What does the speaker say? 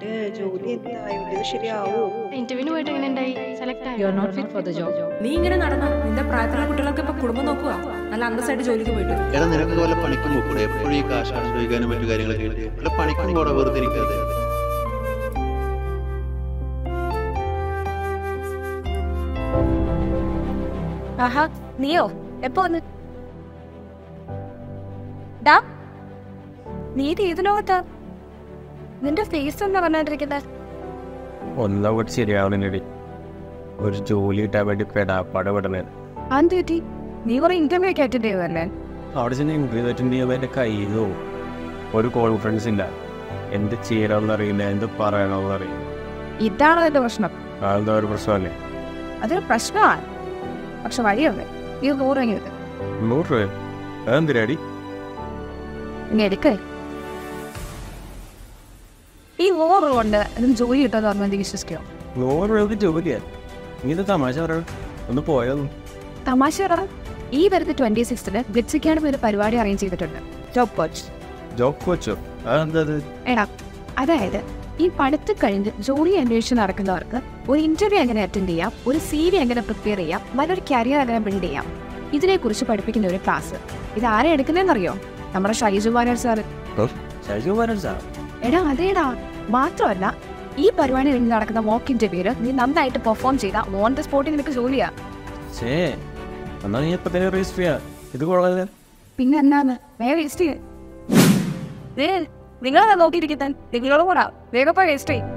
ജോലി എന്തായോ? ഇത് ശരിയാവോ? ഇന്റർവ്യൂവിന് പോയിട്ട് എങ്ങനെ ഉണ്ടായി? Select you are not fit for the job നീ ഇങ്ങനെ നടന്നോ? നിന്റെ പ്രായത്തിലുള്ള കുട്ടികൾക്ക് ഇപ്പൊ കുടുംബം നോക്കുക നല്ല അന്തസ്സായിട്ട് ജോലിക്ക് പോയിട്ട്. എടാ നിനക്ക് പോലെ പണിക്കും പോക്കൂടെ എപ്പോഴും ഈ കാശാണ് ആശ്രയിക്കാനും മറ്റു കാര്യങ്ങളൊക്കെ ഉണ്ട് അല്ല പണിക്കും കൂടെ വെറുതെ ഇരിക്കാതെ. ആഹാ നീയോ? എപ്പോ വന്ന്? ഡാ നീ ഇത് ഏത് ലോകത്താ നിന്റെ ഫേസ് എന്താ പറഞ്ഞോണ്ടിരിക്കുന്നത് ഒന്നാ കൂടി ശരിയാവണേടി ഒരു ജോലി കിട്ടാൻ വേണ്ടി പെടാപ്പാട് വിടണേ അതെന്ത് പറ്റി? നീ കുറെ ഇന്റർവ്യൂ ഒക്കെ അറ്റൻഡ് ചെയ്തല്ലേ അവിടെ ചെന്ന് ഇന്റർവ്യൂ അറ്റൻഡ് ചെയ്യുമ്പോൾ എന്റെ കയ്യിലോ? ഒരു കോൺഫിഡൻസ് ഇല്ല. എന്ത് ചെയ്യണമെന്ന് അറിയില്ല എന്ത് പറയണമെന്ന് അറിയില്ല. ഇതാണ് അതിന്റെ പ്രശ്നം. അതെന്താ ഒരു പ്രശ്നമല്ലേ? അതൊരു പ്രശ്നമാണ്. പക്ഷെ വഴിയുണ്ട്. ഈ നൂറ് രൂപ നൂറ് രൂപ അതെന്തിനാടി? ഇനി എടുക്കേ. ഈ നൂറ് കൊണ്ട് ജോലി കിട്ടുമെന്ന് പറഞ്ഞാൽ വിശ്വസിക്കോ? നൂറ് രൂപയ്ക്ക് ജോലിയാ നീ തമാശ ഒന്ന് പോയോ? തമാശ പറ. ഈ വരുന്ന ട്വന്റി സിക്സ്തിന് ബ്ലിറ്റ്സ് അക്കാഡമി ഒരു പരിപാടി അറേഞ്ച് ചെയ്തിട്ടുണ്ട്. ജോബ് കോച്ച് ജോബ് കോച്ചോ എടാ അതായത് ഈ പഠിത്തം കഴിഞ്ഞ് ജോലി അന്വേഷിച്ച് നടക്കുന്നവർക്ക് ഒരു ഇന്റർവ്യൂ എങ്ങനെ അറ്റൻഡ് ചെയ്യാം ഒരു സി വി എങ്ങനെ പ്രിപ്പയർ ചെയ്യാം നല്ലൊരു കരിയർ എങ്ങനെ ബിൽഡ് ചെയ്യാം ഇതിനെക്കുറിച്ച് പഠിപ്പിക്കുന്ന ഒരു ക്ലാസ് ഇത് ആരെ എടുക്കുന്നതെന്നറിയോ? നമ്മുടെ ഷൈജു വാര്യർ സാറ് ഷൈജു കുമാരൻ സാർ എടാ അതേടാ. മാത്രമല്ല ഈ പരിപാടി കഴിഞ്ഞ് നടക്കുന്ന മോക്ക് ഇന്റർവ്യൂൽ നീ നന്നായിട്ട് പെർഫോം ചെയ്ത. ഓൺ ദ സ്പോട്ടിൽ നിനക്ക് ജോലിയാ. പിന്നെ എന്നാന്ന്? വേഗം രജിസ്റ്റർ ചെയ്യേ. നിങ്ങളെ നോക്കിയിരിക്കാൻ നിങ്ങളോട് കൂടാ. വേഗം പോയി രജിസ്റ്റർ ചെയ്യും.